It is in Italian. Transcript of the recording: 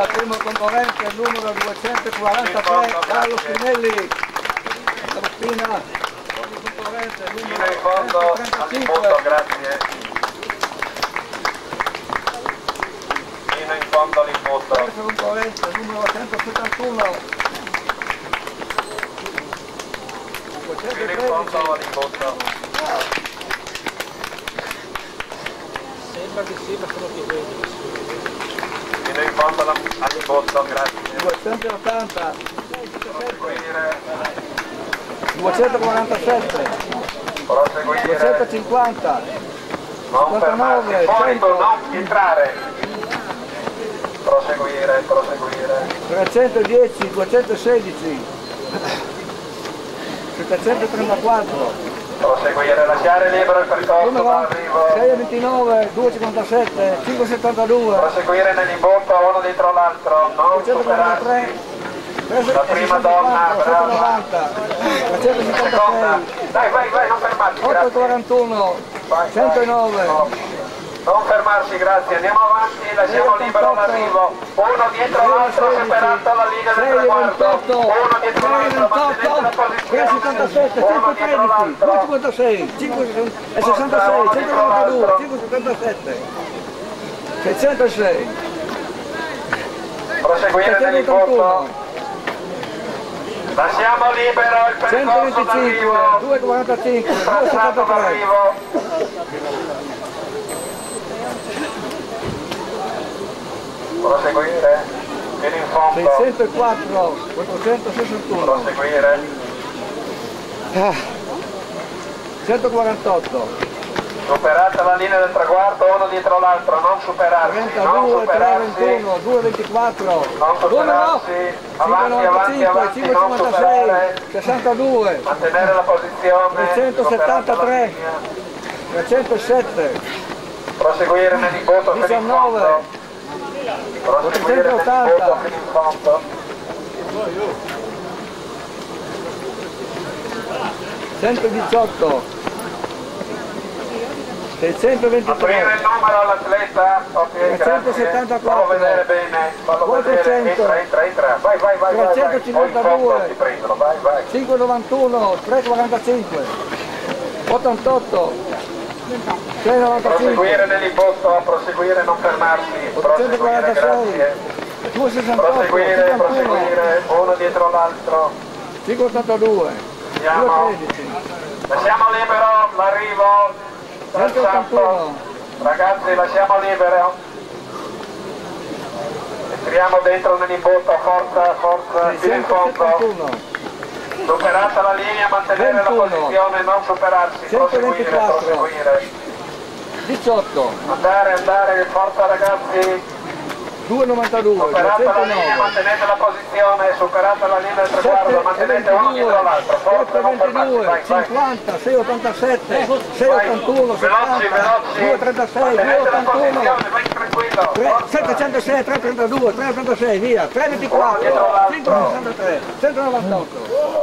il primo concorrente, il numero 243, Carlo Spinelli. La Spina. Concorrente, il Fino numero in fondo 135. all'imbuto, grazie. Fino in fondo all'imbuto. Terzo concorrente, il numero 171. Fino in fondo all'imbuto. Sembra che sì, ma sono più vedi. Fino in fondo alla- all'imbuto, grazie. 280, Proseguire, 247, proseguire. 250, Non fermarsi, 59, fuori tu, 100. non entrare. Proseguire, proseguire. 310, 216, 734, Proseguire, lasciare libero il percorso d'arrivo. 629, 257, 572, Proseguire nell'imbuto uno dietro l'altro, non 243, superarsi. La prima donna, brava. 356, Seconda. Dai, vai, vai, non fermarti, grazie. 841, Vai, vai. 109, No. Non fermarsi, grazie. Andiamo avanti, lasciamo libero l'arrivo. Uno dietro l'altro, superato la linea del traguardo. 628, Uno dietro l'altro, mantenete la 377, posizione. Uno 113, dietro l'altro. 256, 566, 192, 577, 606, Proseguire. 781, Lasciamo libero il percorso 125, d'arrivo. 245, Tracciato 273, d'arrivo. Proseguire. Fino in fondo. 604, 461, Proseguire. 148, Superata la linea del traguardo, uno dietro l'altro, non superarsi, non 32, superarsi, 321, 224, non superarsi, avanti, avanti, 595, avanti, non 556, superare, 62, mantenere la posizione, 373. superata la linea, 307, proseguire fino in 19, fondo, proseguire 480. nell'imbuto fino in fondo, 118, 623, aprire il numero all'atleta, ok, grazie, 374. fallo vedere bene, fallo 400. vedere, entra, entra, entra, vai, vai, vai, vai, vai, o in 352. fondo ti prendono, vai, vai. 591, 345, 88, 695, Proseguire nell'imbuto, proseguire, non fermarsi, proseguire, 846, grazie. 268, Proseguire, 51, proseguire, uno dietro l'altro. 582, 213, Lasciamo libero l'arrivo, tracciato. 181, Ragazzi, lasciamo libero. Entriamo dentro nell'imbuto, forza, forza, fino in fondo. 671, Superata la linea, mantenere la 21. posizione, non superarsi, proseguire, 124. proseguire. 18, Andare, andare, forza ragazzi. 292, Superata la linea, 209, mantenete la posizione, superata la linea del traguardo, mantenete uno dietro l'altro, forza, non fermarsi, 722, vai, vai. 50, 687, 681, Veloci, 70, veloci, 236, mantenete la 281, posizione, vai tranquillo, 3, forza. 706, 332, 336, via, 324, 563, 198,